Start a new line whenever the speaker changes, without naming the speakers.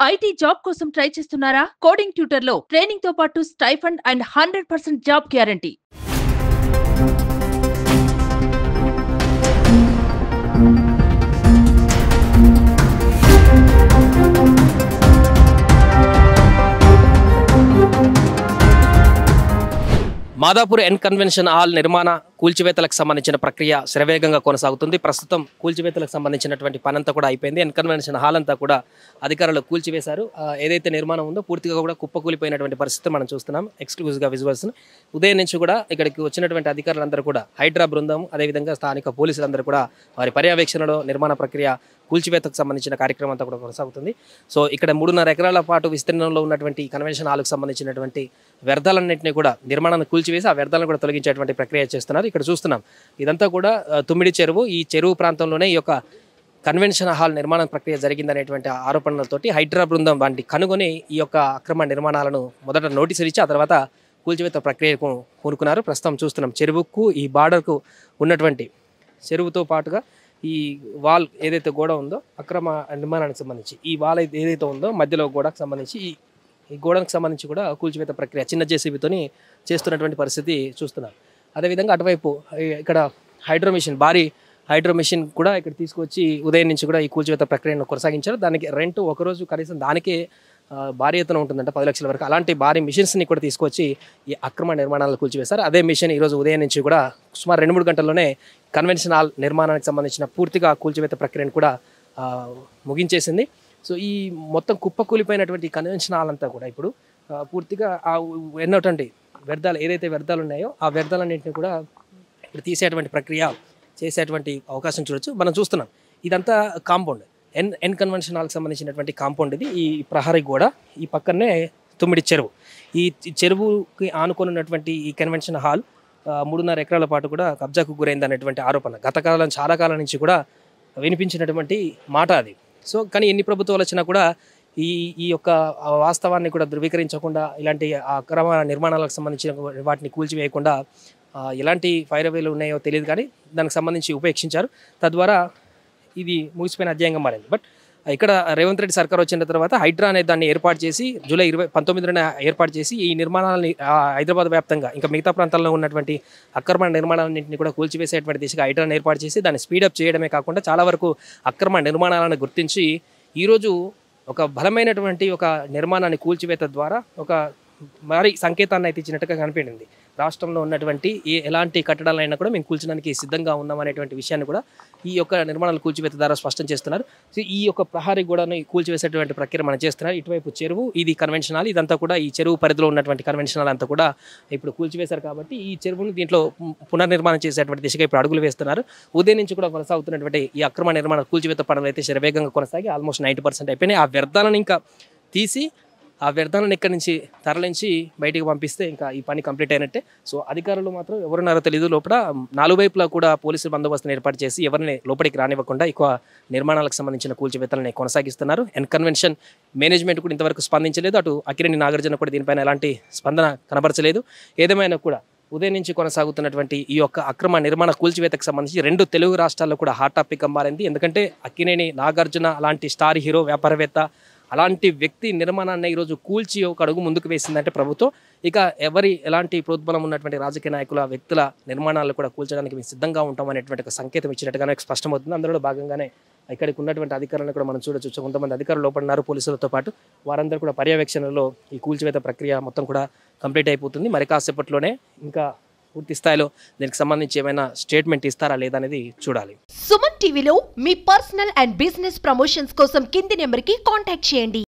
IT job కోసం try చేస్తున్నారా? Coding ట్యూటర్లో ట్రైనింగ్తో పాటు stipend and hundred percent job guarantee.
Madhapur N convention hall నిర్మాణ కూల్చివేతలకు సంబంధించిన ప్రక్రియ శరవేగంగా కొనసాగుతుంది. ప్రస్తుతం కూల్చివేతలకు సంబంధించినటువంటి పని అంతా కూడా అయిపోయింది. ఎన్ కన్వెన్షన్ హాల్ అంతా కూడా అధికారులు కూల్చివేశారు. ఏదైతే నిర్మాణం ఉందో పూర్తిగా కూడా కుప్పకూలిపోయినటువంటి పరిస్థితి మనం చూస్తున్నాం. ఎక్స్క్లూజివ్గా విజువల్స్ ఉదయం నుంచి కూడా ఇక్కడికి వచ్చినటువంటి అధికారులందరూ కూడా హైడ్రా బృందం అదేవిధంగా స్థానిక పోలీసులందరూ కూడా వారి పర్యవేక్షణలో నిర్మాణ ప్రక్రియ కూల్చివేతకు సంబంధించిన కార్యక్రమం అంతా కూడా కొనసాగుతుంది. సో ఇక్కడ మూడున్నర ఎకరాల పాటు విస్తీర్ణంలో ఉన్నటువంటి ఈ కన్వెన్షన్ హాల్కు సంబంధించినటువంటి వ్యర్థాలన్నింటినీ కూడా నిర్మాణాన్ని కూల్చివేసి ఆ వ్యర్థాలను కూడా తొలగించేటువంటి ప్రక్రియ చేస్తున్నారు. ఇక్కడ చూస్తున్నాం ఇదంతా కూడా తుమ్మిడి చెరువు ఈ చెరువు ప్రాంతంలోనే ఈ యొక్క కన్వెన్షన్ హాల్ నిర్మాణ ప్రక్రియ జరిగిందనేటువంటి ఆరోపణలతోటి హైడ్రా బృందం వాటిని కనుగొని ఈ యొక్క అక్రమ నిర్మాణాలను మొదట నోటీసులు ఇచ్చి ఆ తర్వాత కూల్చివేత ప్రక్రియకు కూరుకున్నారు ప్రస్తుతం చూస్తున్నాం చెరువుకు ఈ బార్డర్కు ఉన్నటువంటి చెరువుతో పాటుగా ఈ వాల్ ఏదైతే గోడ ఉందో అక్రమ నిర్మాణానికి సంబంధించి ఈ వాల్ ఏదైతే ఉందో మధ్యలో గోడకు సంబంధించి ఈ ఈ గోడకు సంబంధించి కూడా కూల్చివేత ప్రక్రియ చిన్న జేసీబీతోని చేస్తున్నటువంటి పరిస్థితి చూస్తున్నాం. అదేవిధంగా అటువైపు ఇక్కడ హైడ్రో మిషన్ భారీ హైడ్రో మిషన్ కూడా ఇక్కడ తీసుకొచ్చి ఉదయం నుంచి కూడా ఈ కూల్చివేత ప్రక్రియను కొనసాగించారు. దానికి రెంట్ ఒకరోజు కనీసం దానికే భారీ ఎత్తున ఉంటుందంట పది లక్షల వరకు. అలాంటి భారీ మిషన్స్ని కూడా తీసుకొచ్చి ఈ అక్రమ నిర్మాణాలు కూల్చివేశారు. అదే మిషన్ ఈరోజు ఉదయం నుంచి కూడా సుమారు రెండు మూడు గంటల్లోనే కన్వెన్షన్ హాల్ నిర్మాణానికి సంబంధించిన పూర్తిగా కూల్చివేత ప్రక్రియను కూడా ముగించేసింది. సో ఈ మొత్తం కుప్పకూలిపోయినటువంటి కన్వెన్షన్ హాల్ అంతా కూడా ఇప్పుడు పూర్తిగా ఆ ఎన్నోటండి వ్యర్థాలు ఏదైతే వ్యర్థాలు ఉన్నాయో ఆ వ్యర్థాలన్నింటినీ కూడా ఇప్పుడు తీసేటువంటి ప్రక్రియ చేసేటువంటి అవకాశం చూడొచ్చు. మనం చూస్తున్నాం. ఇదంతా కాంపౌండ్ ఎన్ ఎన్ కన్వెన్షన్ హాల్కి సంబంధించినటువంటి కాంపౌండ్ ఇది. ఈ ప్రహరీ గోడ ఈ పక్కనే తుమ్మిడి చెరువు. ఈ చెరువుకి ఆనుకొని ఉన్నటువంటి ఈ కన్వెన్షన్ హాల్ మూడున్నర ఎకరాల పాటు కూడా కబ్జాకు గురైంది అనేటువంటి ఆరోపణ. గత కాలం చాలా కాలం నుంచి కూడా వినిపించినటువంటి మాట అది. సో కానీ ఎన్ని ప్రభుత్వాలు వచ్చినా కూడా ఈ ఈ యొక్క వాస్తవాన్ని కూడా ధృవీకరించకుండా ఇలాంటి అక్రమ నిర్మాణాలకు సంబంధించిన వాటిని కూల్చివేయకుండా ఎలాంటి ఫైర్ వేలు ఉన్నాయో తెలియదు కానీ దానికి సంబంధించి ఉపేక్షించారు. తద్వారా ఇది ముగిసిపోయిన అధ్యాయంగా మారింది. బట్ ఇక్కడ రేవంత్ రెడ్డి సర్కార్ వచ్చిన తర్వాత హైడ్రా అనే దాన్ని ఏర్పాటు చేసి జూలై ఇరవై పంతొమ్మిదిన ఏర్పాటు చేసి ఈ నిర్మాణాలని హైదరాబాద్ వ్యాప్తంగా ఇంకా మిగతా ప్రాంతాల్లో ఉన్నటువంటి అక్రమ నిర్మాణాలన్నింటినీ కూడా కూల్చివేసేటువంటి దిశగా హైడ్రాను ఏర్పాటు చేసి దాన్ని స్పీడప్ చేయడమే కాకుండా చాలా వరకు అక్రమ నిర్మాణాలను గుర్తించి ఈరోజు ఒక బలమైనటువంటి ఒక నిర్మాణాన్ని కూల్చివేత ద్వారా ఒక భారీ సంకేతాన్ని అయితే ఇచ్చినట్టుగా కనిపించింది. రాష్ట్రంలో ఉన్నటువంటి ఏ ఎలాంటి కట్టడాలైనా కూడా మేము కూల్చడానికి సిద్ధంగా ఉన్నాం అనేటువంటి విషయాన్ని కూడా ఈ యొక్క నిర్మాణాలు కూల్చివేత ద్వారా స్పష్టం చేస్తున్నారు. సో ఈ యొక్క ప్రహారీ గోడను కూల్చివేసేటువంటి ప్రక్రియ మనం చేస్తున్నారు. ఇటువైపు చెరువు ఇది కన్వెన్షనల్ ఇదంతా కూడా ఈ చెరువు పరిధిలో ఉన్నటువంటి కన్వెన్షనల్ అంతా కూడా ఇప్పుడు కూల్చివేశారు కాబట్టి ఈ చెరువును దీంట్లో పునర్నిర్మాణం చేసేటువంటి దిశగా ఇప్పుడు అడుగులు వేస్తున్నారు. ఉదయం నుంచి కూడా కొనసాగుతున్నటువంటి ఈ అక్రమ నిర్మాణ కూల్చివేత పనులు అయితే శరవేగంగా కొనసాగి ఆల్మోస్ట్ నైంటీ పర్సెంట్ అయిపోయినాయి. ఆ వ్యర్థాలను ఇంకా తీసి ఆ వ్యర్థాలను ఇక్కడి నుంచి తరలించి బయటికి పంపిస్తే ఇంకా ఈ పని కంప్లీట్ అయినట్టే. సో అధికారులు మాత్రం ఎవరున్నారో తెలియదు లోపల నాలుగు వైపులా కూడా పోలీసులు బందోబస్తును ఏర్పాటు చేసి ఎవరిని లోపలికి రానివ్వకుండా ఎక్కువ నిర్మాణాలకు సంబంధించిన కూల్చివేతలని కొనసాగిస్తున్నారు. అండ్ కన్వెన్షన్ మేనేజ్మెంట్ కూడా ఇంతవరకు స్పందించలేదు. అటు అకిరణి నాగార్జున కూడా దీనిపైన ఎలాంటి స్పందన కనబరచలేదు. ఏదేమైనా కూడా ఉదయం నుంచి కొనసాగుతున్నటువంటి ఈ యొక్క అక్రమ నిర్మాణ కూల్చివేతకు సంబంధించి రెండు తెలుగు రాష్ట్రాల్లో కూడా హాట్ టాపిక్ మారింది. ఎందుకంటే అక్కినేని నాగార్జున లాంటి స్టార్ హీరో వ్యాపారవేత్త అలాంటి వ్యక్తి నిర్మాణాన్ని ఈరోజు కూల్చి ఒక అడుగు ముందుకు వేసిందంటే ప్రభుత్వం. ఇక ఎవరి ఎలాంటి ప్రోద్బలం ఉన్నటువంటి రాజకీయ నాయకుల వ్యక్తుల నిర్మాణాలు కూడా కూల్చడానికి మేము సిద్ధంగా ఉంటాం అనేటువంటి ఒక సంకేతం ఇచ్చినట్టుగానే స్పష్టమవుతుంది. అందులో భాగంగానే ఇక్కడికి ఉన్నటువంటి అధికారులను కూడా మనం చూడొచ్చు. కొంతమంది అధికారులు లోపల ఉన్నారు పోలీసులతో పాటు వారందరూ కూడా పర్యవేక్షణలో ఈ కూల్చివేత ప్రక్రియ మొత్తం కూడా కంప్లీట్ అయిపోతుంది. మరి కాసేపట్లోనే ఇంకా పూర్తి స్థాయిలో దీనికి సంబంధించి ఏమైనా స్టేట్మెంట్ ఇస్తారా లేదా అనేది చూడాలి.
సుమన్ టీవీలో మీ పర్సనల్ అండ్ బిజినెస్ ప్రమోషన్స్ కోసం కింది నెంబర్కి కాంటాక్ట్ చేయండి.